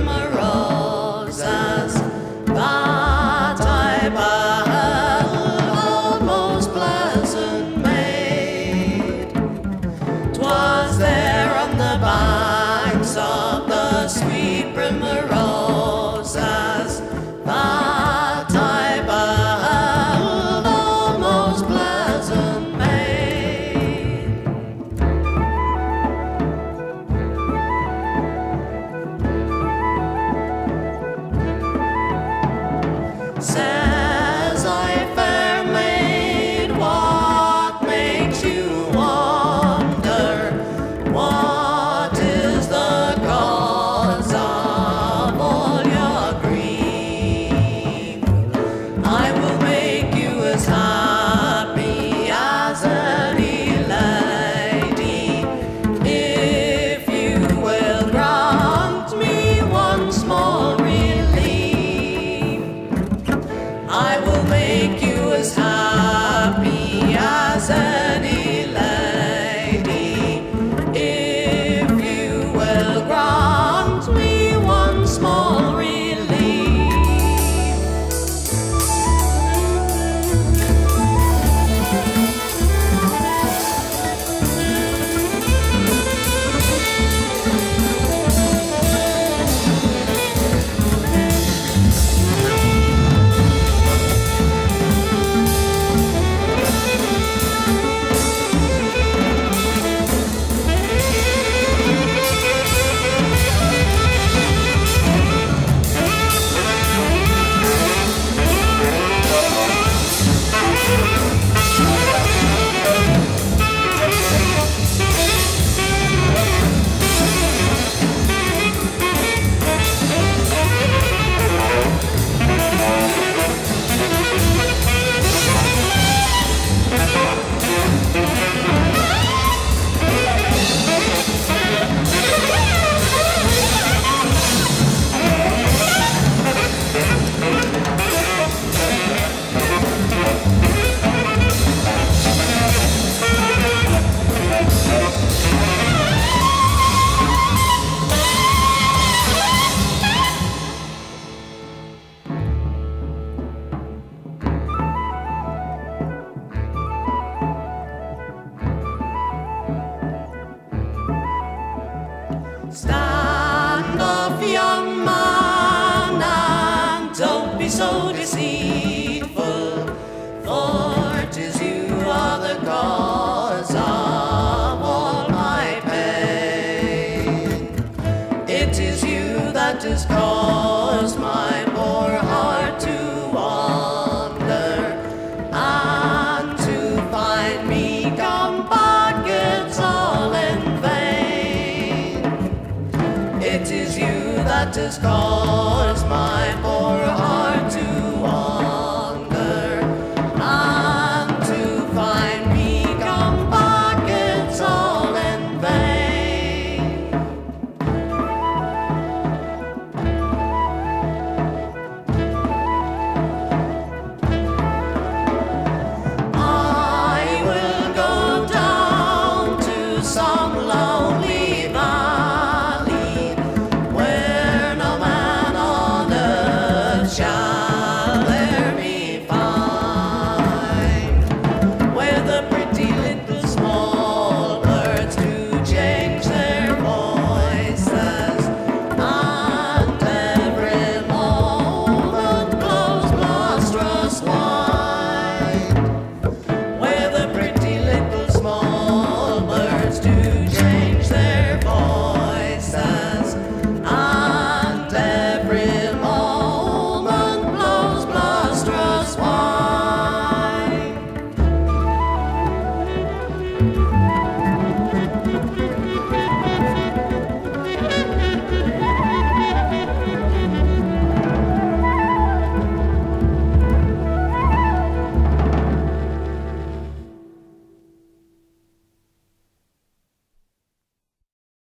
camera. Is that has caused my poor heart.